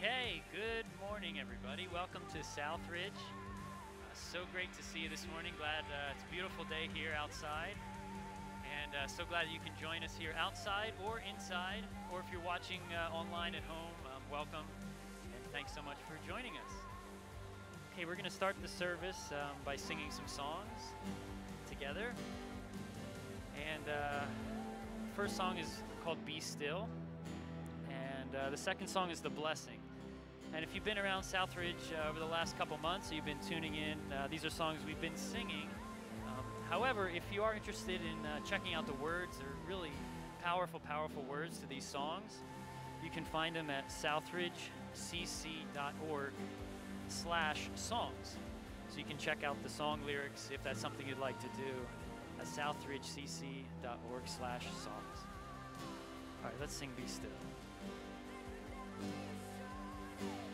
Okay, good morning, everybody. Welcome to Southridge. Uh, so great to see you this morning. Glad uh, it's a beautiful day here outside. And uh, so glad you can join us here outside or inside, or if you're watching uh, online at home, um, welcome. And thanks so much for joining us. Okay, we're going to start the service um, by singing some songs together. And uh, first song is called Be Still. And uh, the second song is The Blessing. And if you've been around Southridge uh, over the last couple months, you've been tuning in, uh, these are songs we've been singing. Um, however, if you are interested in uh, checking out the words, they're really powerful, powerful words to these songs. You can find them at southridgecc.org slash songs. So you can check out the song lyrics if that's something you'd like to do at southridgecc.org slash songs. All right, let's sing Be Still. Hey!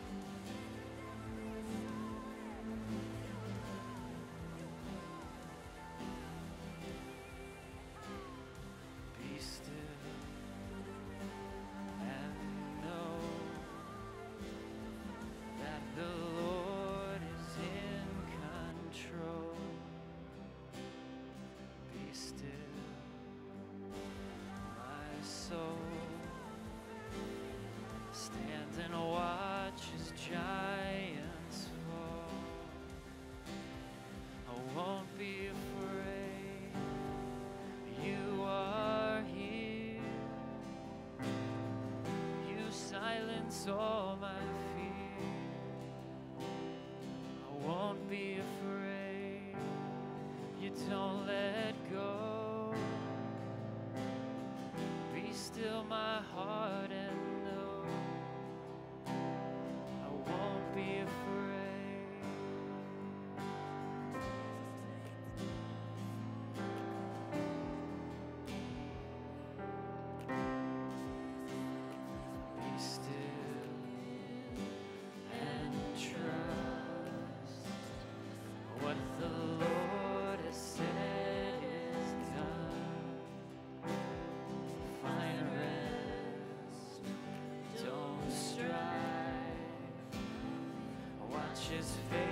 His faith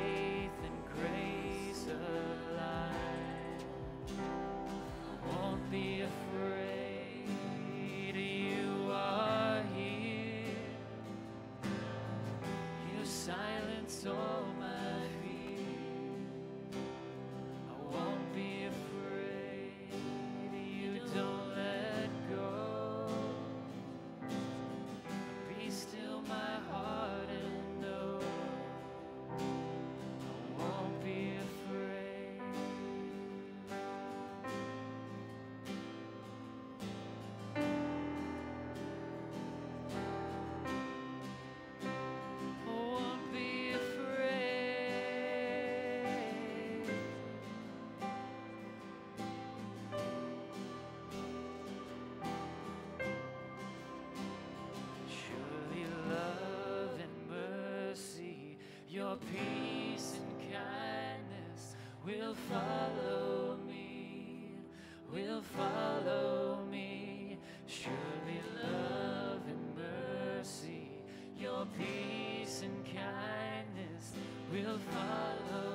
your peace and kindness will follow me, will follow me. Surely love and mercy, your peace and kindness will follow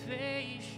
face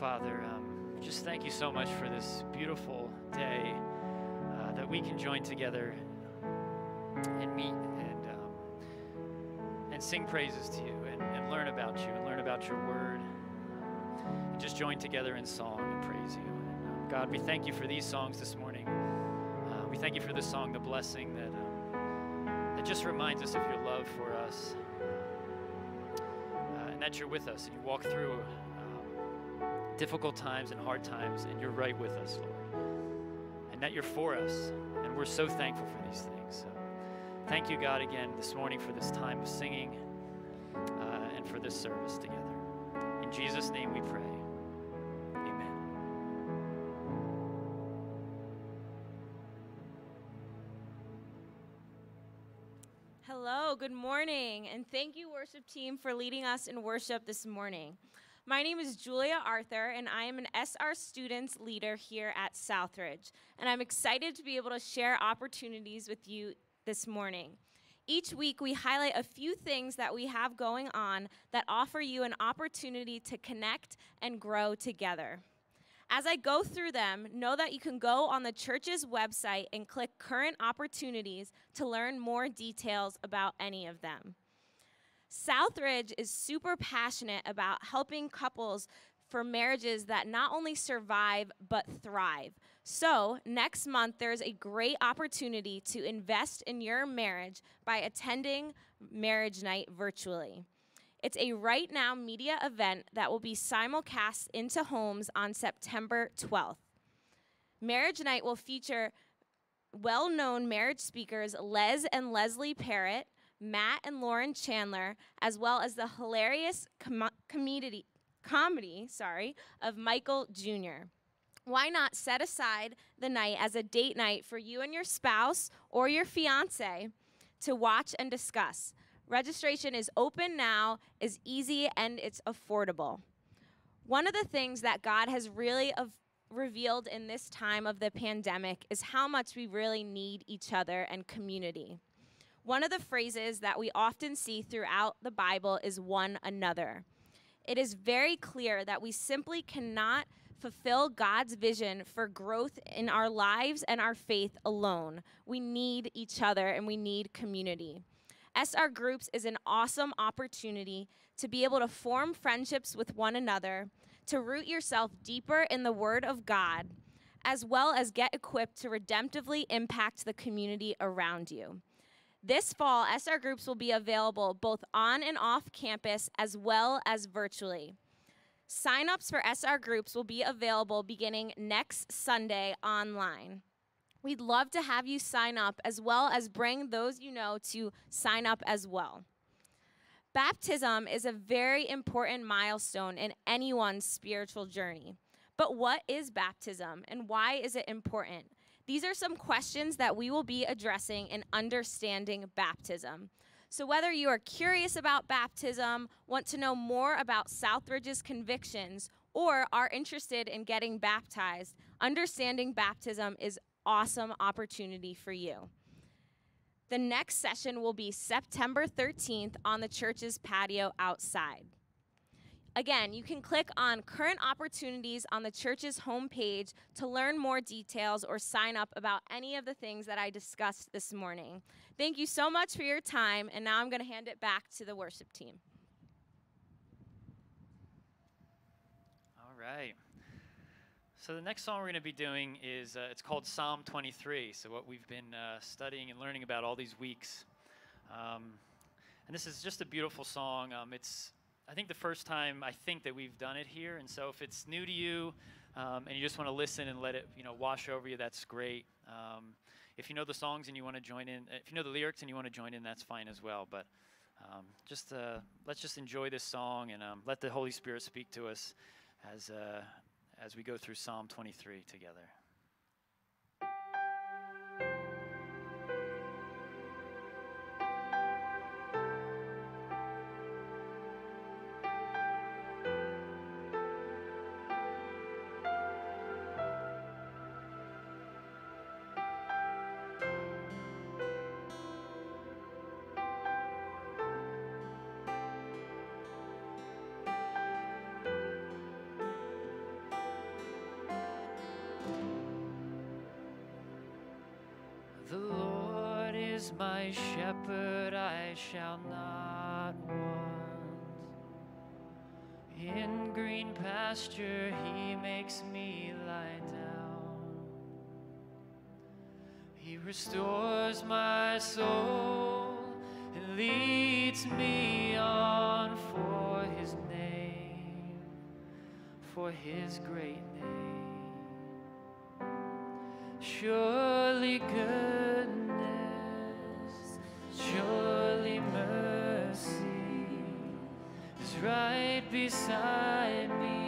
Father, um, just thank you so much for this beautiful day uh, that we can join together and meet and um, and sing praises to you and, and learn about you and learn about your word and just join together in song and praise you. And, um, God, we thank you for these songs this morning. Uh, we thank you for this song, The Blessing, that, um, that just reminds us of your love for us uh, and that you're with us and you walk through um, difficult times and hard times and you're right with us, Lord. And that you're for us. And we're so thankful for these things. So thank you, God, again this morning for this time of singing uh, and for this service together. In Jesus' name we pray. Amen. Hello, good morning, and thank you, worship team, for leading us in worship this morning. My name is Julia Arthur, and I am an SR Students leader here at Southridge, and I'm excited to be able to share opportunities with you this morning. Each week, we highlight a few things that we have going on that offer you an opportunity to connect and grow together. As I go through them, know that you can go on the church's website and click current opportunities to learn more details about any of them. Southridge is super passionate about helping couples for marriages that not only survive but thrive. So, next month, there's a great opportunity to invest in your marriage by attending Marriage Night virtually. It's a RightNow Media event that will be simulcast into homes on September 12th. Marriage Night will feature well known marriage speakers Les and Leslie Parrott, Matt and Lauren Chandler, as well as the hilarious com- comedy, comedy sorry, of Michael Jr. Why not set aside the night as a date night for you and your spouse or your fiance to watch and discuss? Registration is open now, is easy, and it's affordable. One of the things that God has really revealed in this time of the pandemic is how much we really need each other and community. One of the phrases that we often see throughout the Bible is one another. It is very clear that we simply cannot fulfill God's vision for growth in our lives and our faith alone. We need each other and we need community. SR Groups is an awesome opportunity to be able to form friendships with one another, to root yourself deeper in the Word of God, as well as get equipped to redemptively impact the community around you. This fall, SR Groups will be available both on and off campus as well as virtually. Sign-ups for SR Groups will be available beginning next Sunday online. We'd love to have you sign up as well as bring those you know to sign up as well. Baptism is a very important milestone in anyone's spiritual journey. But what is baptism and why is it important? These are some questions that we will be addressing in understanding baptism. So, whether you are curious about baptism, want to know more about Southridge's convictions, or are interested in getting baptized, understanding baptism is awesome opportunity for you. The next session will be September 13th on the church's patio outside. Again, you can click on current opportunities on the church's homepage to learn more details or sign up about any of the things that I discussed this morning. Thank you so much for your time, and now I'm going to hand it back to the worship team. All right. So the next song we're going to be doing is uh, it's called Psalm 23. So what we've been uh, studying and learning about all these weeks, um, and this is just a beautiful song. Um, it's I think the first time I think that we've done it here, and so if it's new to you um, and you just want to listen and let it you know wash over you, that's great. Um, if you know the songs and you want to join in, if you know the lyrics and you want to join in, that's fine as well. But um, just uh, let's just enjoy this song and um, let the Holy Spirit speak to us as uh, as we go through Psalm 23 together. My shepherd, I shall not want. In green pasture, he makes me lie down. He restores my soul and leads me on for his name, for his great name. Surely goodness, right beside me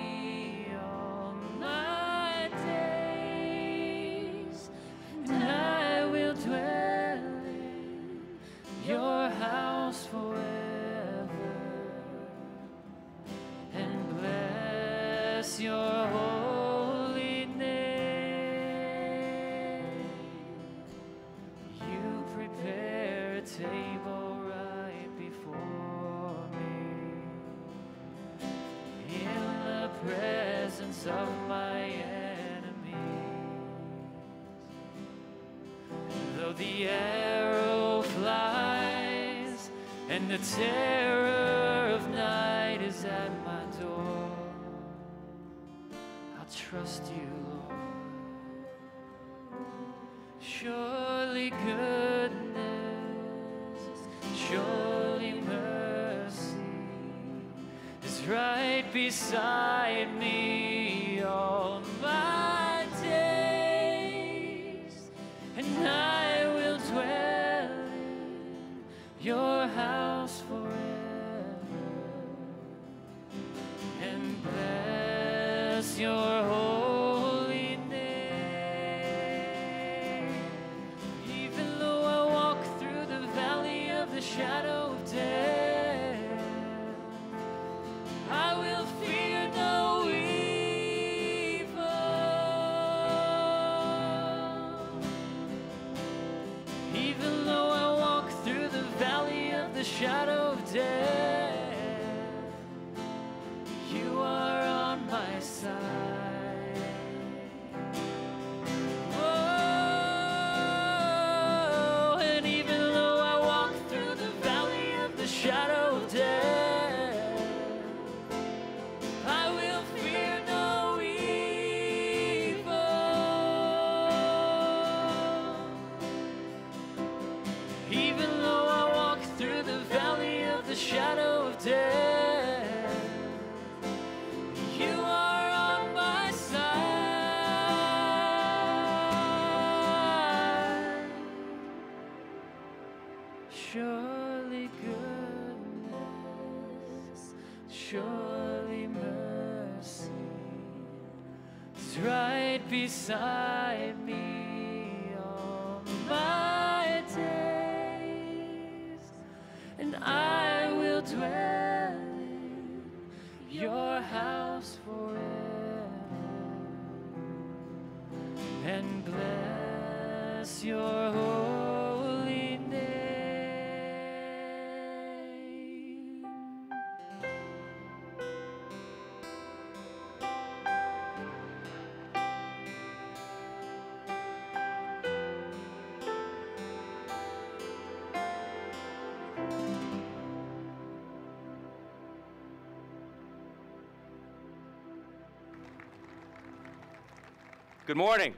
Good morning.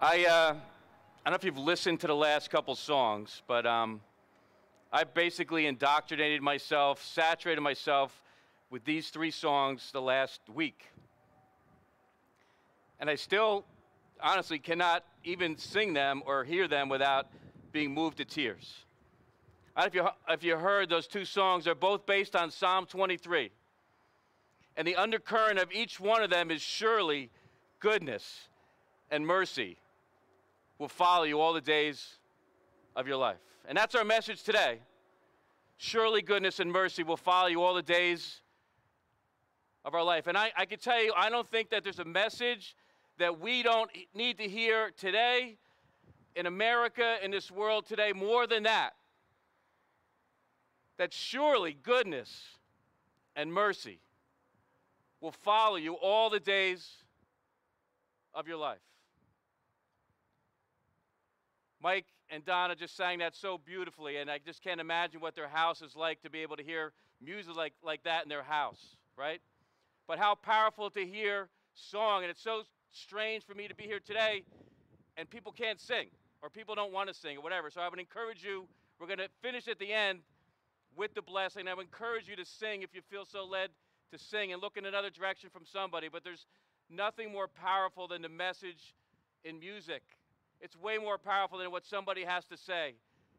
I, uh, I don't know if you've listened to the last couple songs, but um, I basically indoctrinated myself, saturated myself with these three songs the last week. And I still, honestly, cannot even sing them or hear them without being moved to tears. I don't know if you, if you heard those two songs, they're both based on Psalm 23. And the undercurrent of each one of them is surely goodness and mercy will follow you all the days of your life. And that's our message today. Surely goodness and mercy will follow you all the days of our life. And I, I can tell you, I don't think that there's a message that we don't need to hear today in America, in this world today, more than that. That surely goodness and mercy will follow you all the days of your life. Mike and Donna just sang that so beautifully, and I just can't imagine what their house is like to be able to hear music like, like that in their house, right? But how powerful to hear song, and it's so strange for me to be here today and people can't sing or people don't want to sing or whatever. So I would encourage you, we're going to finish at the end with the blessing. I would encourage you to sing if you feel so led to sing and look in another direction from somebody. But there's nothing more powerful than the message in music. It's way more powerful than what somebody has to say.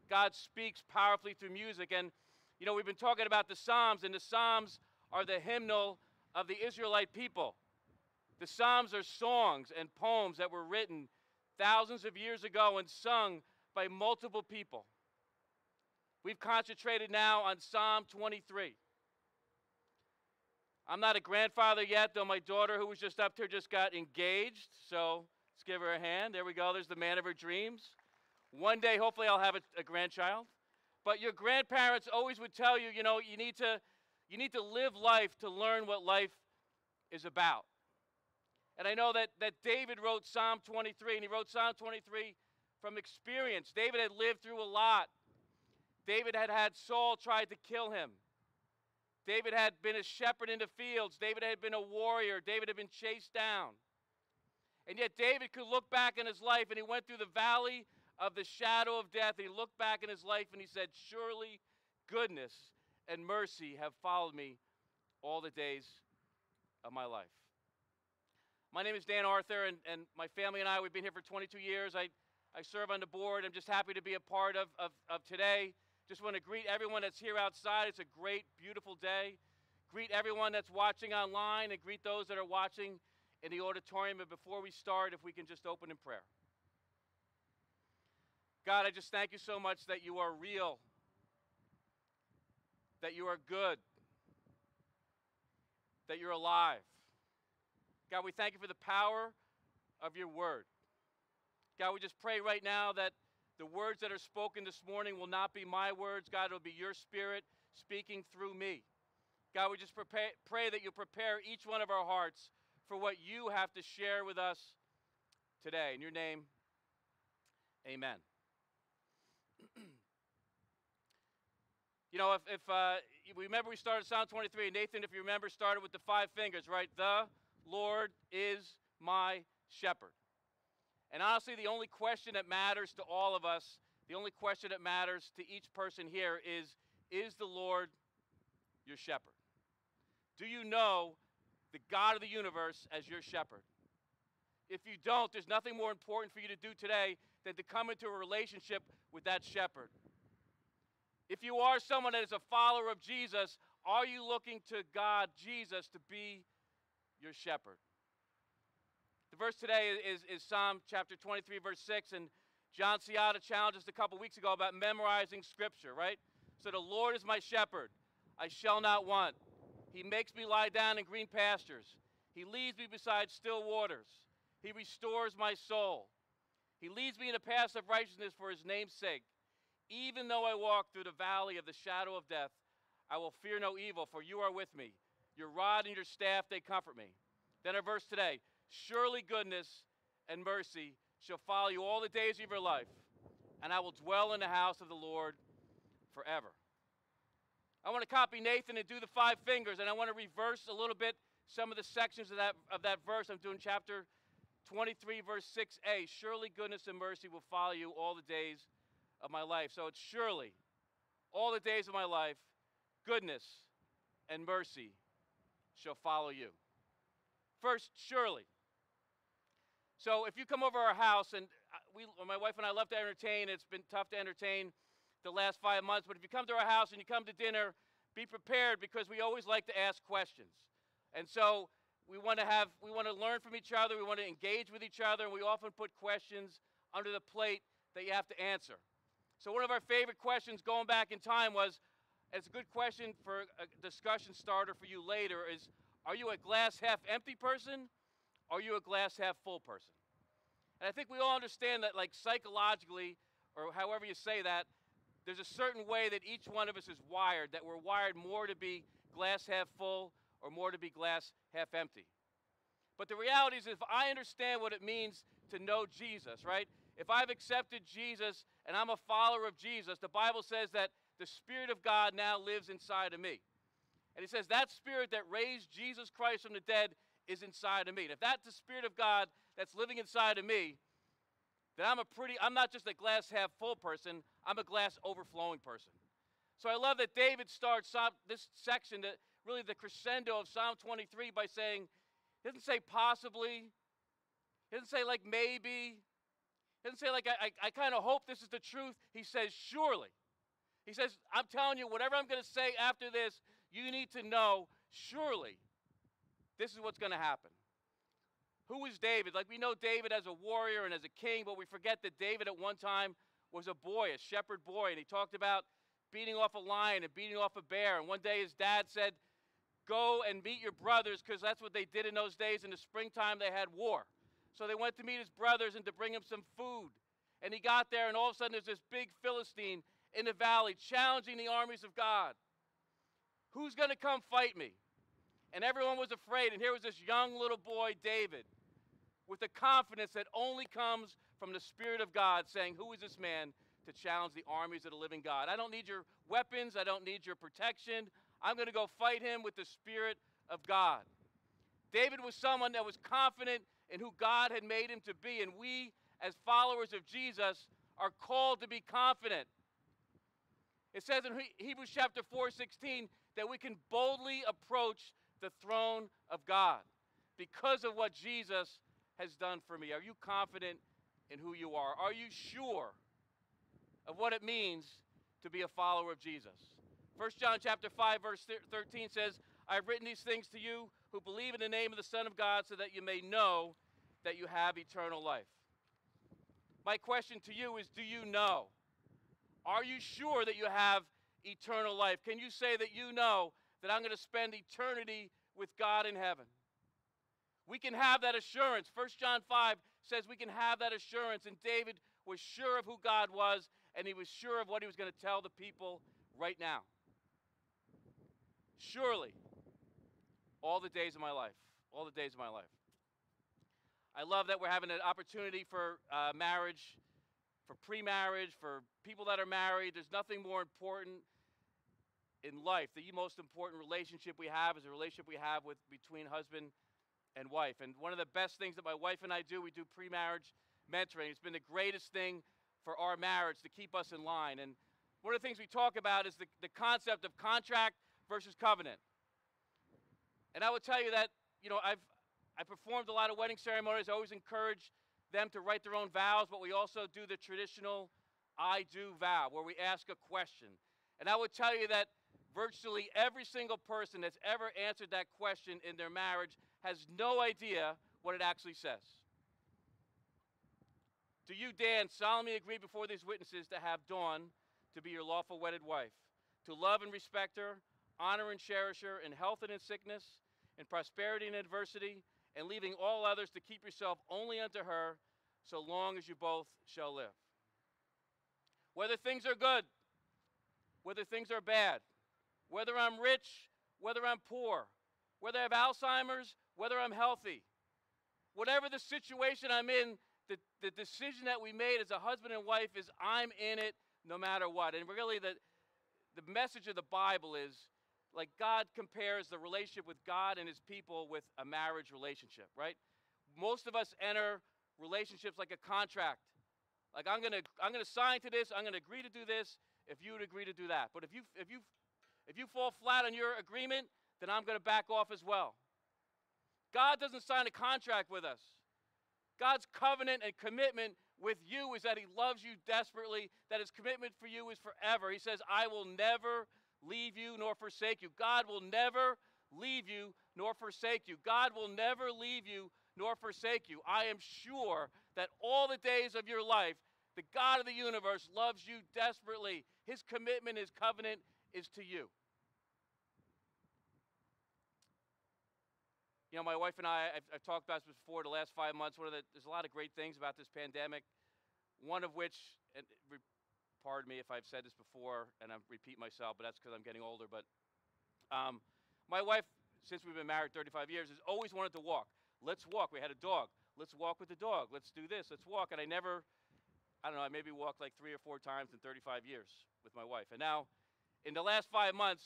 God speaks powerfully through music. And, you know, we've been talking about the Psalms, and the Psalms are the hymnal of the Israelite people. The Psalms are songs and poems that were written thousands of years ago and sung by multiple people. We've concentrated now on Psalm 23. I'm not a grandfather yet, though my daughter, who was just up here, just got engaged. So let's give her a hand. There we go. There's the man of her dreams. One day, hopefully, I'll have a, a grandchild. But your grandparents always would tell you, you know, you need to, you need to live life to learn what life is about. And I know that, that David wrote Psalm 23, and he wrote Psalm 23 from experience. David had lived through a lot. David had had Saul tried to kill him. David had been a shepherd in the fields. David had been a warrior. David had been chased down. And yet, David could look back in his life, and he went through the valley of the shadow of death. He looked back in his life, and he said, Surely goodness and mercy have followed me all the days of my life. My name is Dan Arthur, and, and my family and I, we've been here for 22 years. I, I serve on the board. I'm just happy to be a part of, of, of today. Just want to greet everyone that's here outside. It's a great, beautiful day. Greet everyone that's watching online and greet those that are watching in the auditorium. But before we start, if we can just open in prayer. God, I just thank you so much that you are real, that you are good, that you're alive. God, we thank you for the power of your word. God, we just pray right now that the words that are spoken this morning will not be my words. God, it'll be your spirit speaking through me. God, we just prepare, pray that you prepare each one of our hearts for what you have to share with us today. In your name, amen. you know, if, if uh, we remember we started Psalm 23, Nathan, if you remember, started with the five fingers, right? The, Lord is my shepherd. And honestly, the only question that matters to all of us, the only question that matters to each person here is Is the Lord your shepherd? Do you know the God of the universe as your shepherd? If you don't, there's nothing more important for you to do today than to come into a relationship with that shepherd. If you are someone that is a follower of Jesus, are you looking to God, Jesus, to be your shepherd. The verse today is, is Psalm chapter 23, verse 6, and John Ciata challenged us a couple weeks ago about memorizing scripture, right? So the Lord is my shepherd, I shall not want. He makes me lie down in green pastures. He leads me beside still waters. He restores my soul. He leads me in the paths of righteousness for his name's sake. Even though I walk through the valley of the shadow of death, I will fear no evil, for you are with me. Your rod and your staff, they comfort me. Then our verse today Surely goodness and mercy shall follow you all the days of your life, and I will dwell in the house of the Lord forever. I want to copy Nathan and do the five fingers, and I want to reverse a little bit some of the sections of that, of that verse. I'm doing chapter 23, verse 6a. Surely goodness and mercy will follow you all the days of my life. So it's surely all the days of my life, goodness and mercy shall follow you. First, surely. So if you come over our house, and uh, we, my wife and I love to entertain, it's been tough to entertain the last five months, but if you come to our house and you come to dinner, be prepared because we always like to ask questions. And so we want to have, we want to learn from each other, we want to engage with each other, and we often put questions under the plate that you have to answer. So one of our favorite questions going back in time was, it's a good question for a discussion starter for you later is are you a glass half empty person? Are you a glass half full person? And I think we all understand that, like psychologically, or however you say that, there's a certain way that each one of us is wired, that we're wired more to be glass half full or more to be glass half empty. But the reality is, if I understand what it means to know Jesus, right? if I've accepted Jesus and I'm a follower of Jesus, the Bible says that the Spirit of God now lives inside of me. And he says that Spirit that raised Jesus Christ from the dead is inside of me. And if that's the Spirit of God that's living inside of me, then I'm a pretty, I'm not just a glass half full person, I'm a glass overflowing person. So I love that David starts this section, that really the crescendo of Psalm 23, by saying, he doesn't say possibly, he doesn't say like maybe, he doesn't say like I, I, I kind of hope this is the truth. He says surely. He says, I'm telling you, whatever I'm going to say after this, you need to know surely this is what's going to happen. Who is David? Like we know David as a warrior and as a king, but we forget that David at one time was a boy, a shepherd boy, and he talked about beating off a lion and beating off a bear. And one day his dad said, Go and meet your brothers, because that's what they did in those days. In the springtime, they had war. So they went to meet his brothers and to bring him some food. And he got there, and all of a sudden, there's this big Philistine in the valley challenging the armies of God. Who's going to come fight me? And everyone was afraid. And here was this young little boy, David, with the confidence that only comes from the Spirit of God, saying, Who is this man to challenge the armies of the living God? I don't need your weapons, I don't need your protection. I'm going to go fight him with the Spirit of God. David was someone that was confident in who God had made him to be, and we, as followers of Jesus, are called to be confident. It says in Hebrews chapter 4 16 that we can boldly approach the throne of God because of what Jesus has done for me? Are you confident in who you are? Are you sure of what it means to be a follower of Jesus? 1 John chapter 5 verse 13 says, "I've written these things to you who believe in the name of the Son of God so that you may know that you have eternal life." My question to you is do you know? Are you sure that you have eternal life? Can you say that you know that I'm going to spend eternity with God in heaven? We can have that assurance. 1 John 5 says we can have that assurance. And David was sure of who God was, and he was sure of what he was going to tell the people right now. Surely, all the days of my life, all the days of my life. I love that we're having an opportunity for uh, marriage, for pre marriage, for people that are married. There's nothing more important in life. The most important relationship we have is a relationship we have with between husband and wife. And one of the best things that my wife and I do, we do pre marriage mentoring. It's been the greatest thing for our marriage to keep us in line. And one of the things we talk about is the, the concept of contract versus covenant. And I will tell you that, you know, I've I performed a lot of wedding ceremonies. I always encourage them to write their own vows, but we also do the traditional I do vow where we ask a question. And I would tell you that virtually every single person that's ever answered that question in their marriage has no idea what it actually says. Do you, Dan, solemnly agree before these witnesses to have Dawn to be your lawful wedded wife, to love and respect her, honor and cherish her in health and in sickness, in prosperity and adversity, and leaving all others to keep yourself only unto her, so long as you both shall live? Whether things are good, whether things are bad, whether I'm rich, whether I'm poor, whether I have Alzheimer's, whether I'm healthy. Whatever the situation I'm in, the, the decision that we made as a husband and wife is I'm in it no matter what. And really, the, the message of the Bible is like God compares the relationship with God and his people with a marriage relationship, right? Most of us enter relationships like a contract. Like I'm gonna I'm gonna sign to this, I'm gonna agree to do this if you would agree to do that. But if you if you if you fall flat on your agreement, then I'm gonna back off as well. God doesn't sign a contract with us. God's covenant and commitment with you is that He loves you desperately, that His commitment for you is forever. He says, I will never leave you nor forsake you. God will never leave you nor forsake you. God will never leave you nor forsake you. I am sure that all the days of your life, the God of the universe loves you desperately. His commitment, His covenant is to you. you know, my wife and I, I've, I've, talked about this before the last five months. One of the, there's a lot of great things about this pandemic. One of which, and pardon me if I've said this before and I repeat myself, but that's because I'm getting older. But um, my wife, since we've been married 35 years, has always wanted to walk. Let's walk. We had a dog. Let's walk with the dog. Let's do this. Let's walk. And I never I don't know, I maybe walked like three or four times in 35 years with my wife. And now, in the last five months,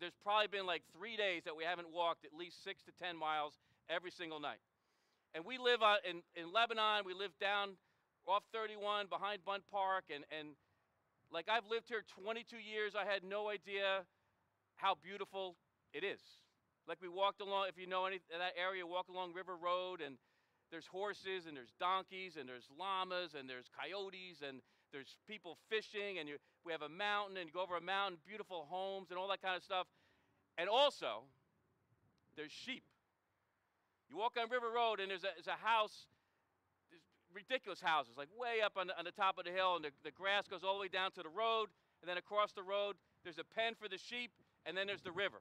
there's probably been like three days that we haven't walked at least six to 10 miles every single night. And we live in, in Lebanon, we live down off 31 behind Bunt Park. And, and like I've lived here 22 years, I had no idea how beautiful it is. Like we walked along, if you know any that area, walk along River Road, and there's horses, and there's donkeys, and there's llamas, and there's coyotes, and there's people fishing, and you, we have a mountain, and you go over a mountain, beautiful homes, and all that kind of stuff. And also, there's sheep. You walk on River Road, and there's a, there's a house, there's ridiculous houses, like way up on the, on the top of the hill, and the, the grass goes all the way down to the road, and then across the road, there's a pen for the sheep, and then there's the river.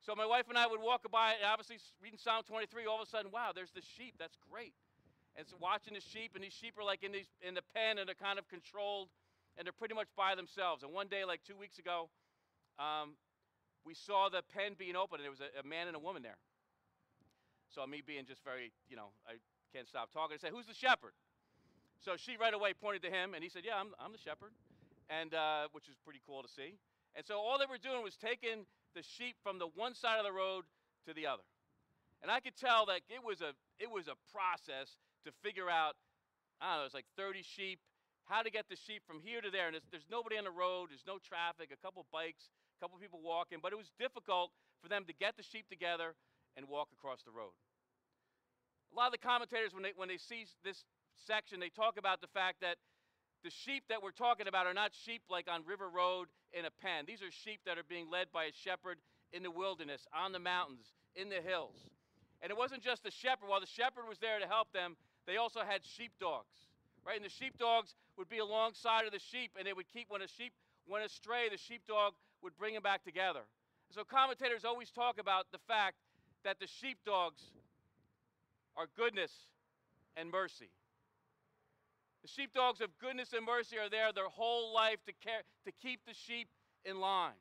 So my wife and I would walk by, and obviously reading Psalm 23, all of a sudden, wow, there's the sheep. That's great. And so watching the sheep, and these sheep are like in, these, in the pen, and they're kind of controlled, and they're pretty much by themselves. And one day, like two weeks ago, um, we saw the pen being opened, and there was a, a, man and a woman there. So me being just very, you know, I can't stop talking. I said, who's the shepherd? So she right away pointed to him, and he said, yeah, I'm, I'm the shepherd, and uh, which is pretty cool to see. And so all they were doing was taking the sheep from the one side of the road to the other. And I could tell that it was a, it was a process to figure out, I don't know, it was like 30 sheep, how to get the sheep from here to there. And there's, nobody on the road, there's no traffic, a couple bikes, a couple people walking, but it was difficult for them to get the sheep together and walk across the road. A lot of the commentators, when they, when they see this section, they talk about the fact that the sheep that we're talking about are not sheep like on River Road in a pen. These are sheep that are being led by a shepherd in the wilderness, on the mountains, in the hills. And it wasn't just the shepherd. While the shepherd was there to help them, they also had sheepdogs, right? And the sheepdogs would be alongside of the sheep, and they would keep, when a sheep went astray, the sheepdog would bring them back together. So commentators always talk about the fact that the sheepdogs are goodness and mercy. The sheepdogs of goodness and mercy are there their whole life to, care, to keep the sheep in line.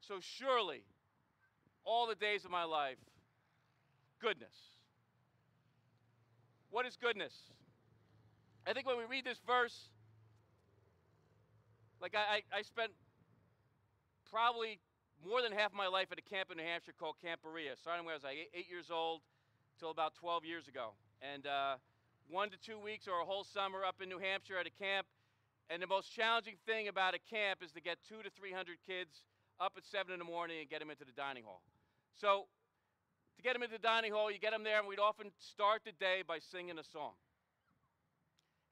So surely, all the days of my life, goodness. What is goodness? I think when we read this verse, like I, I, spent probably more than half my life at a camp in New Hampshire called Camp Berea, starting when I was like eight, years old till about 12 years ago. And uh, one to two weeks or a whole summer up in New Hampshire at a camp. And the most challenging thing about a camp is to get two to 300 kids up at 7 in the morning and get them into the dining hall. So, to get them into the dining hall, you get them there, and we'd often start the day by singing a song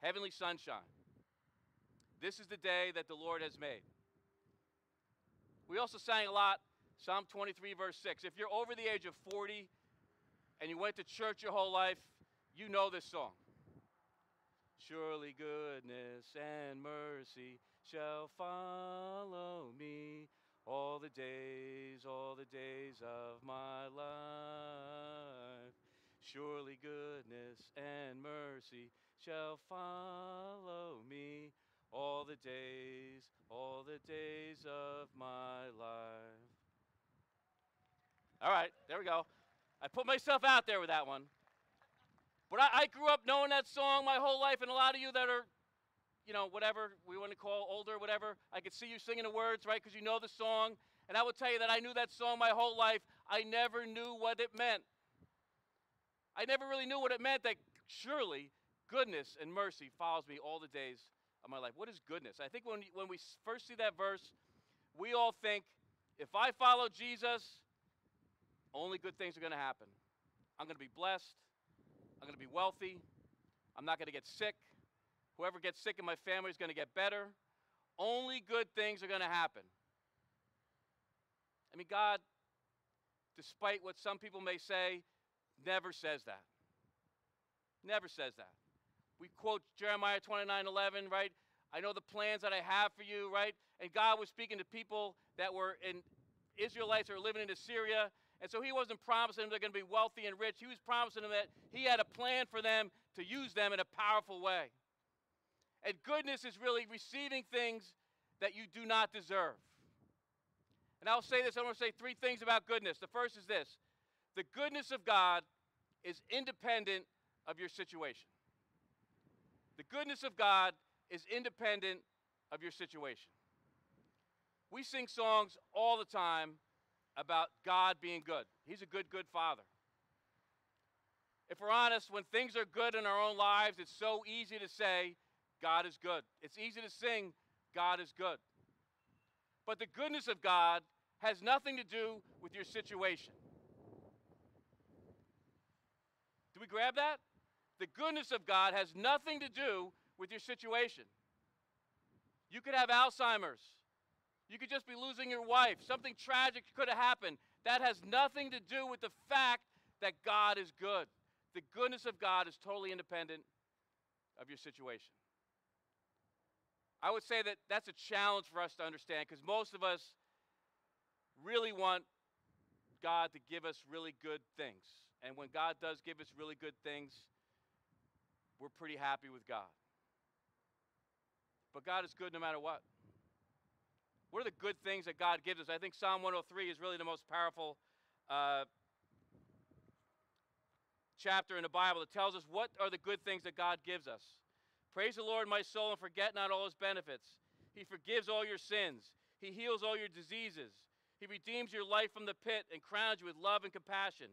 Heavenly Sunshine. This is the day that the Lord has made. We also sang a lot Psalm 23, verse 6. If you're over the age of 40 and you went to church your whole life, you know this song. Surely goodness and mercy shall follow me all the days, all the days of my life. Surely goodness and mercy shall follow me all the days, all the days of my life. All right, there we go. I put myself out there with that one. But I, I, grew up knowing that song my whole life, and a lot of you that are, you know, whatever we want to call older, whatever, I could see you singing the words, right? Because you know the song. And I will tell you that I knew that song my whole life. I never knew what it meant. I never really knew what it meant that surely goodness and mercy follows me all the days of my life. What is goodness? I think when, when we first see that verse, we all think if I follow Jesus, only good things are going to happen. I'm going to be blessed. I'm going to be wealthy. I'm not going to get sick. Whoever gets sick in my family is going to get better. Only good things are going to happen. I mean, God, despite what some people may say, never says that. Never says that. We quote Jeremiah 29 11, right? I know the plans that I have for you, right? And God was speaking to people that were in Israelites that were living in Assyria, and so he wasn't promising them they're going to be wealthy and rich. He was promising them that he had a plan for them to use them in a powerful way. And goodness is really receiving things that you do not deserve. And I'll say this I want to say three things about goodness. The first is this the goodness of God is independent of your situation. The goodness of God is independent of your situation. We sing songs all the time about God being good. He's a good, good father. If we're honest, when things are good in our own lives, it's so easy to say, God is good. It's easy to sing, God is good. But the goodness of God has nothing to do with your situation. Do we grab that? The goodness of God has nothing to do with your situation. You could have Alzheimer's. You could just be losing your wife. Something tragic could have happened. That has nothing to do with the fact that God is good. The goodness of God is totally independent of your situation. I would say that that's a challenge for us to understand because most of us really want God to give us really good things. And when God does give us really good things, we're pretty happy with God. But God is good no matter what. What are the good things that God gives us? I think Psalm 103 is really the most powerful uh, chapter in the Bible that tells us what are the good things that God gives us. Praise the Lord, my soul, and forget not all his benefits. He forgives all your sins, he heals all your diseases. He redeems your life from the pit and crowns you with love and compassion.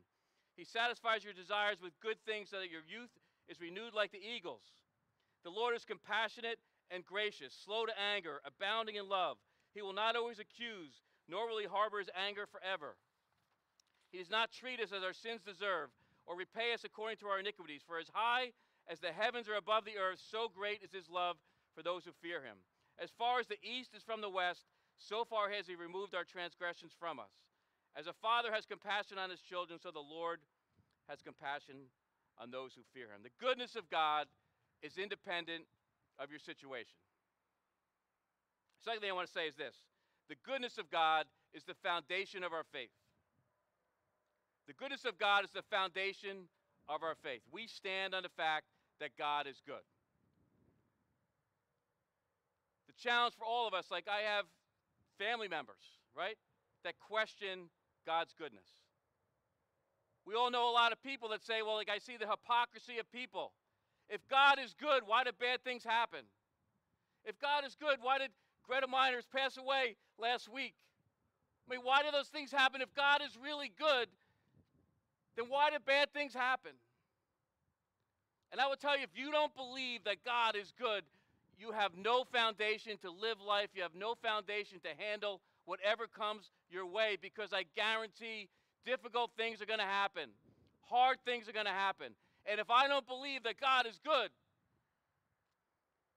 He satisfies your desires with good things so that your youth is renewed like the eagles. The Lord is compassionate and gracious, slow to anger, abounding in love. He will not always accuse, nor will he harbor his anger forever. He does not treat us as our sins deserve, or repay us according to our iniquities. For as high as the heavens are above the earth, so great is his love for those who fear him. As far as the east is from the west, so far has he removed our transgressions from us. As a father has compassion on his children, so the Lord has compassion on those who fear him. The goodness of God is independent of your situation. Second thing I want to say is this the goodness of God is the foundation of our faith. The goodness of God is the foundation of our faith. We stand on the fact that God is good. The challenge for all of us, like I have family members, right, that question God's goodness. We all know a lot of people that say, well, like I see the hypocrisy of people. If God is good, why do bad things happen? If God is good, why did Greta Miners pass away last week? I mean, why do those things happen? If God is really good, then why do bad things happen? And I will tell you, if you don't believe that God is good, you have no foundation to live life. You have no foundation to handle whatever comes your way because I guarantee difficult things are going to happen. Hard things are going to happen. And if I don't believe that God is good,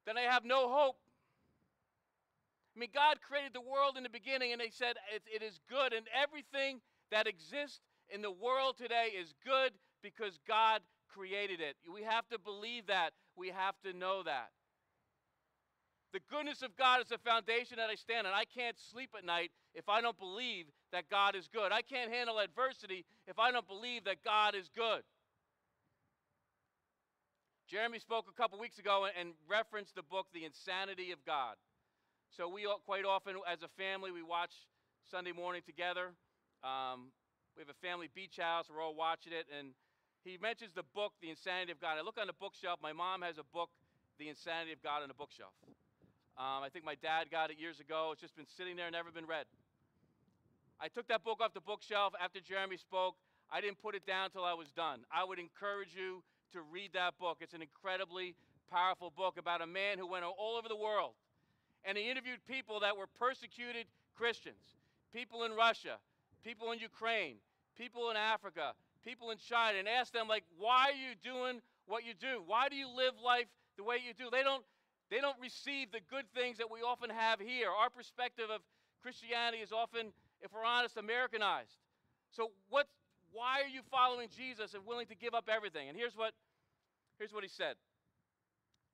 then I have no hope. I mean, God created the world in the beginning and He said it, it is good, and everything that exists in the world today is good because God created it. We have to believe that. We have to know that. The goodness of God is the foundation that I stand on. I can't sleep at night if I don't believe that God is good. I can't handle adversity if I don't believe that God is good. Jeremy spoke a couple weeks ago and referenced the book, The Insanity of God. So we quite often, as a family, we watch Sunday morning together. Um, we have a family beach house. We're all watching it, and he mentions the book, The Insanity of God. I look on the bookshelf. My mom has a book, The Insanity of God, on the bookshelf. Um, I think my dad got it years ago. It's just been sitting there, never been read. I took that book off the bookshelf after Jeremy spoke. I didn't put it down until I was done. I would encourage you to read that book. It's an incredibly powerful book about a man who went all over the world and he interviewed people that were persecuted Christians, people in Russia, people in Ukraine, people in Africa, people in China, and asked them like, "Why are you doing what you do? Why do you live life the way you do?" They don't they don't receive the good things that we often have here. Our perspective of Christianity is often, if we're honest, Americanized. So what, why are you following Jesus and willing to give up everything? And here's what, here's what he said.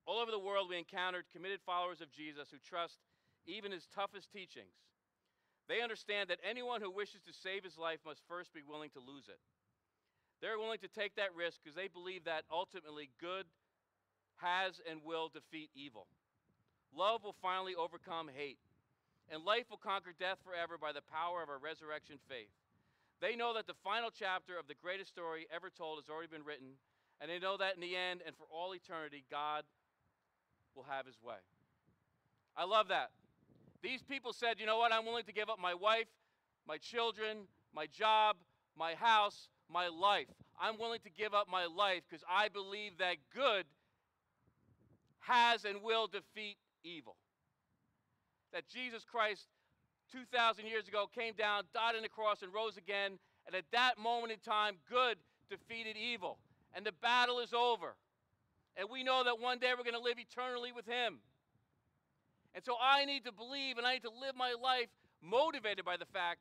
All over the world, we encountered committed followers of Jesus who trust even his toughest teachings. They understand that anyone who wishes to save his life must first be willing to lose it. They're willing to take that risk because they believe that ultimately good has and will defeat evil. Love will finally overcome hate, and life will conquer death forever by the power of our resurrection faith. They know that the final chapter of the greatest story ever told has already been written, and they know that in the end and for all eternity, God will have his way. I love that. These people said, you know what? I'm willing to give up my wife, my children, my job, my house, my life. I'm willing to give up my life because I believe that good has and will defeat evil. That Jesus Christ, 2,000 years ago, came down, died on the cross, and rose again. And at that moment in time, good defeated evil. And the battle is over. And we know that one day we're going to live eternally with Him. And so I need to believe and I need to live my life motivated by the fact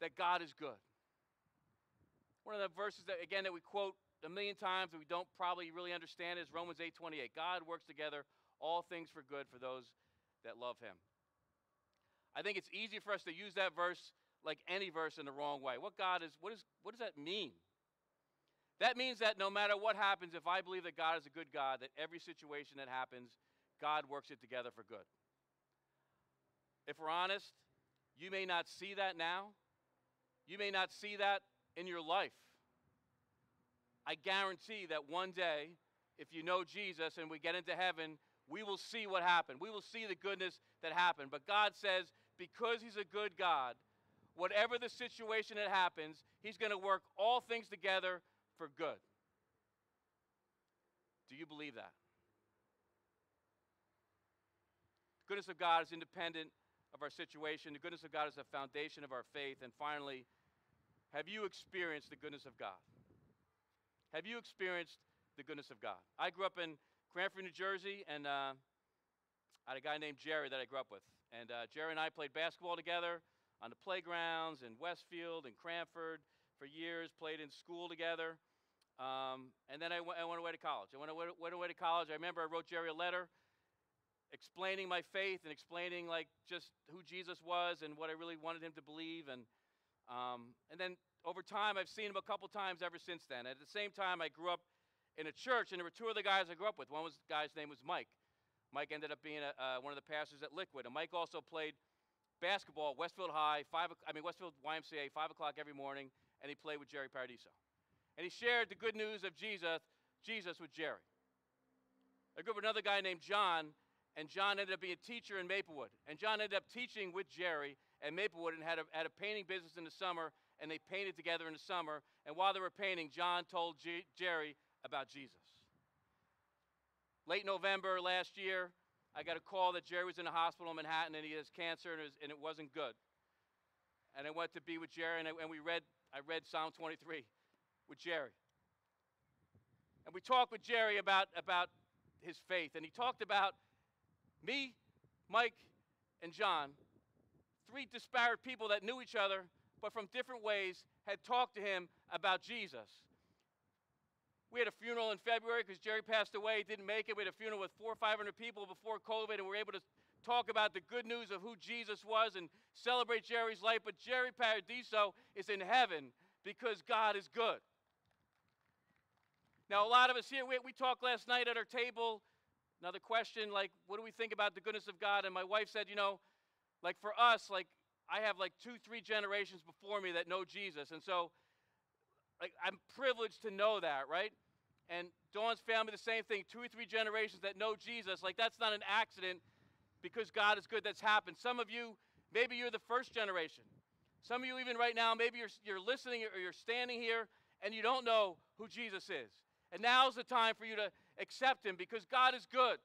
that God is good. One of the verses that again that we quote a million times that we don't probably really understand is Romans 8:28. God works together all things for good for those that love him. I think it's easy for us to use that verse like any verse in the wrong way. What God is what is what does that mean? That means that no matter what happens, if I believe that God is a good God, that every situation that happens, God works it together for good. If we're honest, you may not see that now. You may not see that in your life. I guarantee that one day, if you know Jesus and we get into heaven, we will see what happened. We will see the goodness that happened. But God says, because He's a good God, whatever the situation that happens, He's going to work all things together for good. Do you believe that? The goodness of God is independent of our situation. The goodness of God is the foundation of our faith. And finally, have you experienced the goodness of God? Have you experienced the goodness of God? I grew up in Cranford, New Jersey, and uh, I had a guy named Jerry that I grew up with. And uh, Jerry and I played basketball together on the playgrounds in Westfield and Cranford for years, played in school together. Um, and then I, w- I went away to college. I went away, went away to college. I remember I wrote Jerry a letter explaining my faith and explaining like just who Jesus was and what I really wanted him to believe. And, um, and then over time, I've seen him a couple times ever since then. At the same time, I grew up in a church, and there were two other guys I grew up with. One was guy's name was Mike. Mike ended up being a, uh, one of the pastors at Liquid, and Mike also played basketball at Westfield High, five, I mean Westfield YMCA, five o'clock every morning, and he played with Jerry Paradiso. And he shared the good news of Jesus, Jesus with Jerry. I grew up with another guy named John, and John ended up being a teacher in Maplewood. And John ended up teaching with Jerry at Maplewood and had a, had a painting business in the summer, and they painted together in the summer. And while they were painting, John told G- Jerry about Jesus. Late November last year, I got a call that Jerry was in a hospital in Manhattan and he has cancer and it, was, and it wasn't good. And I went to be with Jerry and, I, and we read, I read Psalm 23 with Jerry. And we talked with Jerry about, about his faith. And he talked about me, Mike, and John, three disparate people that knew each other, but from different ways, had talked to him about Jesus. We had a funeral in February because Jerry passed away, didn't make it. We had a funeral with four or 500 people before COVID, and we were able to talk about the good news of who Jesus was and celebrate Jerry's life. But Jerry Paradiso is in heaven because God is good. Now, a lot of us here, we, we talked last night at our table. Another question, like, what do we think about the goodness of God? And my wife said, you know, like for us, like, I have like two, three generations before me that know Jesus. And so, like, I'm privileged to know that, right? And Dawn's family, the same thing, two or three generations that know Jesus. Like, that's not an accident because God is good that's happened. Some of you, maybe you're the first generation. Some of you, even right now, maybe you're, you're listening or you're standing here and you don't know who Jesus is. And now's the time for you to accept him because God is good.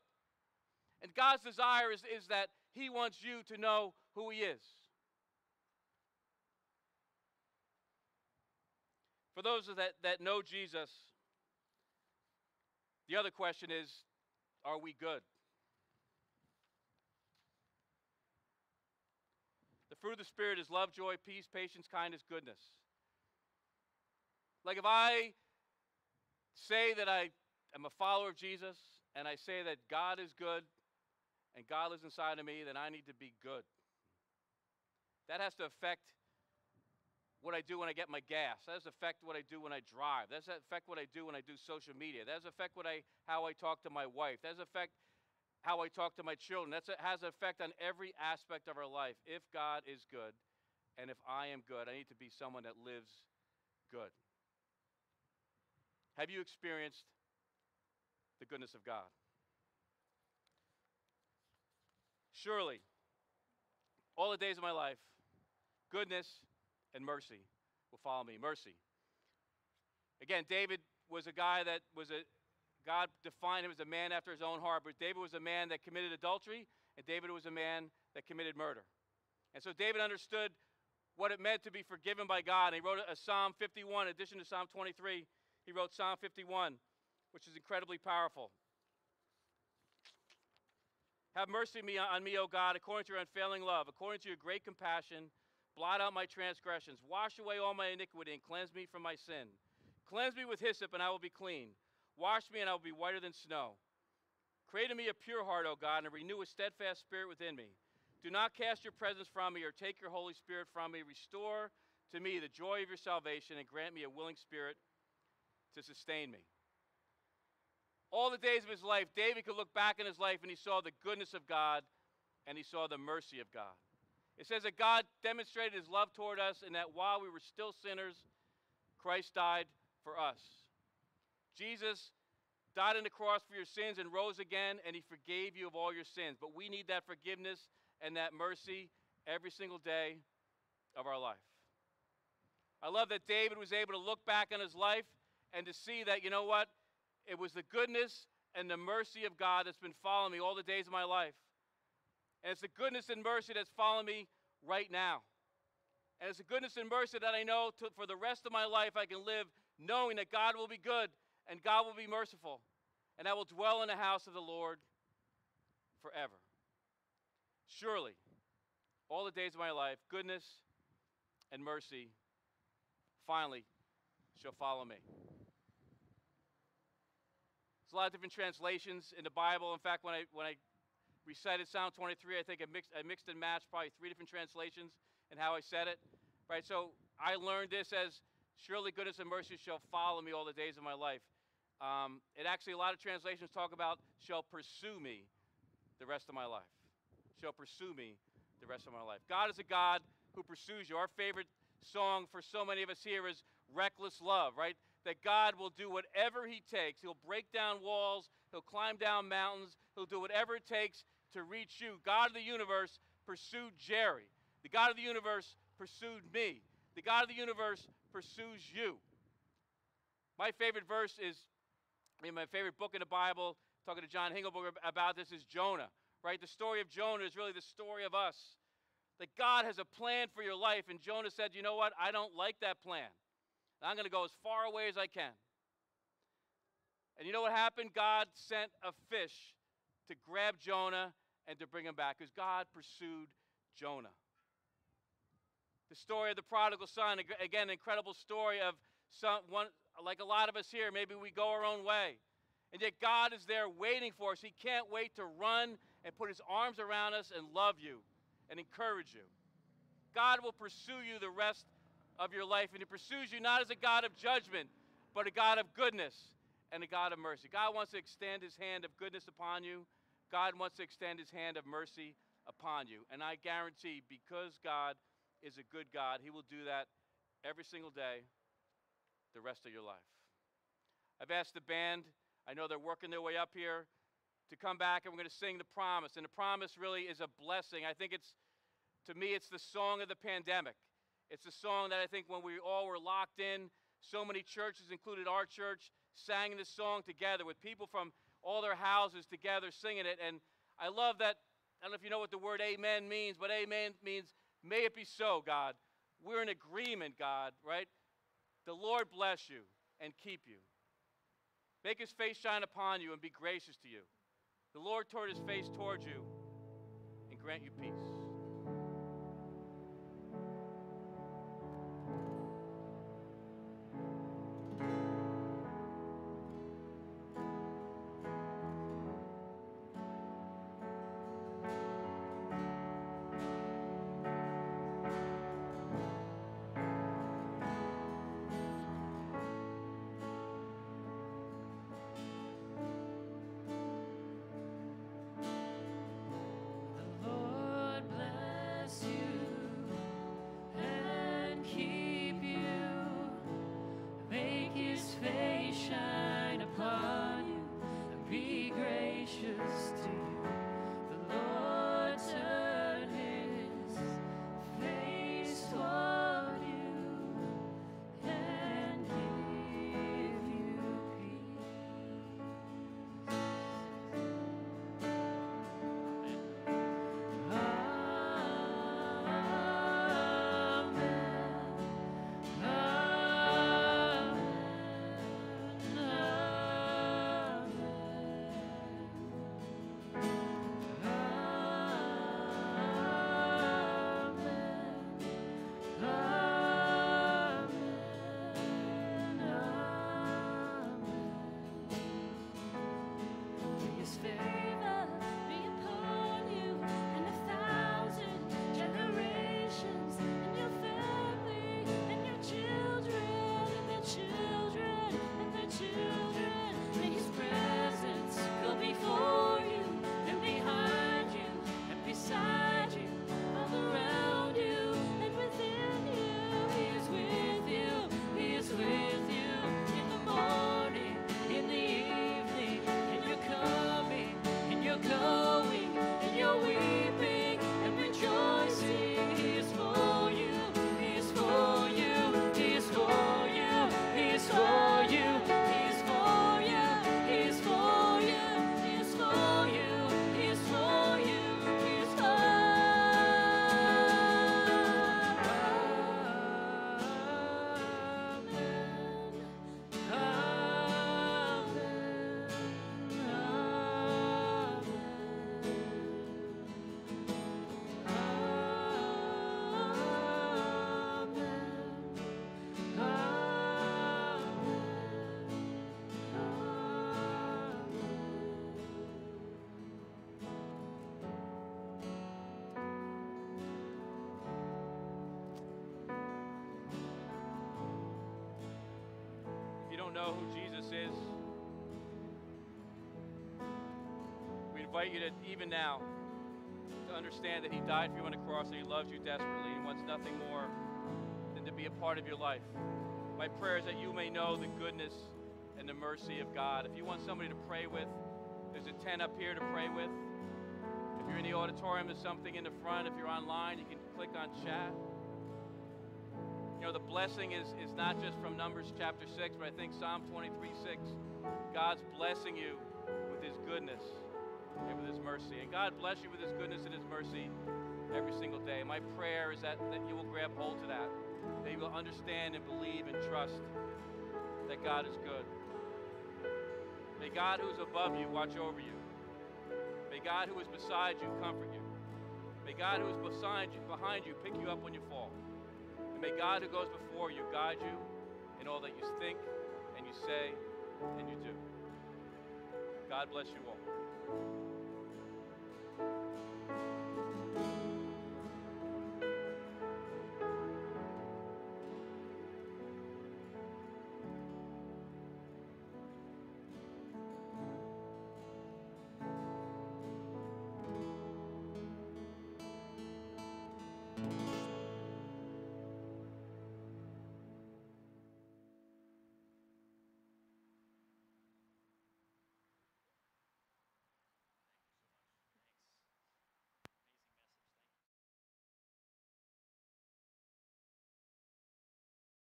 And God's desire is, is that he wants you to know who he is. For those that, that know Jesus, the other question is are we good? The fruit of the Spirit is love, joy, peace, patience, kindness, goodness. Like if I say that I am a follower of Jesus and I say that God is good and God lives inside of me, then I need to be good. That has to affect what I do when I get my gas. That to affect what I do when I drive. That to affect what I do when I do social media. That to affect what I, how I talk to my wife. That to affect how I talk to my children. That has an effect on every aspect of our life. If God is good and if I am good, I need to be someone that lives good. Have you experienced the goodness of God? Surely, all the days of my life, goodness and mercy will follow me. Mercy. Again, David was a guy that was a, God defined him as a man after his own heart, but David was a man that committed adultery, and David was a man that committed murder. And so David understood what it meant to be forgiven by God. And he wrote a Psalm 51, in addition to Psalm 23, he wrote Psalm 51, which is incredibly powerful. Have mercy on me, O God, according to your unfailing love, according to your great compassion. Blot out my transgressions. Wash away all my iniquity and cleanse me from my sin. Cleanse me with hyssop, and I will be clean. Wash me, and I will be whiter than snow. Create in me a pure heart, O God, and renew a steadfast spirit within me. Do not cast your presence from me or take your Holy Spirit from me. Restore to me the joy of your salvation and grant me a willing spirit to sustain me. All the days of his life, David could look back in his life and he saw the goodness of God and he saw the mercy of God. It says that God demonstrated his love toward us and that while we were still sinners, Christ died for us. Jesus died on the cross for your sins and rose again, and he forgave you of all your sins. But we need that forgiveness and that mercy every single day of our life. I love that David was able to look back on his life and to see that, you know what? It was the goodness and the mercy of God that's been following me all the days of my life. And it's the goodness and mercy that's following me right now. And it's the goodness and mercy that I know to, for the rest of my life I can live knowing that God will be good and God will be merciful. And I will dwell in the house of the Lord forever. Surely, all the days of my life, goodness and mercy finally shall follow me. There's a lot of different translations in the Bible. In fact, when I, when I recited Psalm 23, I think I mixed, I mixed and matched probably three different translations in how I said it. Right? So I learned this as surely goodness and mercy shall follow me all the days of my life. Um, it actually, a lot of translations talk about shall pursue me the rest of my life shall pursue me the rest of my life. God is a God who pursues you. Our favorite song for so many of us here is Reckless Love, right? That God will do whatever He takes. He'll break down walls, He'll climb down mountains, He'll do whatever it takes to reach you. God of the universe pursued Jerry. The God of the universe pursued me. The God of the universe pursues you. My favorite verse is, I mean, my favorite book in the Bible, talking to John Hingelberg about this, is Jonah right? The story of Jonah is really the story of us. That God has a plan for your life, and Jonah said, You know what? I don't like that plan. I'm going to go as far away as I can. And you know what happened? God sent a fish to grab Jonah and to bring him back because God pursued Jonah. The story of the prodigal son, again, incredible story of some, one, like a lot of us here, maybe we go our own way. And yet God is there waiting for us. He can't wait to run and put his arms around us and love you and encourage you. God will pursue you the rest of your life, and he pursues you not as a God of judgment, but a God of goodness and a God of mercy. God wants to extend his hand of goodness upon you. God wants to extend his hand of mercy upon you. And I guarantee, because God is a good God, he will do that every single day the rest of your life. I've asked the band, I know they're working their way up here to come back and we're going to sing the promise. And the promise really is a blessing. I think it's, to me, it's the song of the pandemic. It's a song that I think when we all were locked in, so many churches, included our church, sang this song together with people from all their houses together singing it. And I love that. I don't know if you know what the word amen means, but amen means, may it be so, God. We're in agreement, God, right? The Lord bless you and keep you. Make his face shine upon you and be gracious to you. The Lord turn his face towards you and grant you peace. Don't know who Jesus is, we invite you to, even now, to understand that He died for you on the cross and He loves you desperately and wants nothing more than to be a part of your life. My prayer is that you may know the goodness and the mercy of God. If you want somebody to pray with, there's a tent up here to pray with. If you're in the auditorium, there's something in the front. If you're online, you can click on chat. Know, the blessing is, is not just from Numbers chapter 6, but I think Psalm 23 6. God's blessing you with His goodness and with His mercy. And God bless you with His goodness and His mercy every single day. My prayer is that, that you will grab hold to that, that you will understand and believe and trust that God is good. May God who's above you watch over you. May God who is beside you comfort you. May God who is beside you, behind you pick you up when you fall. And may God who goes before you guide you in all that you think and you say and you do. God bless you all.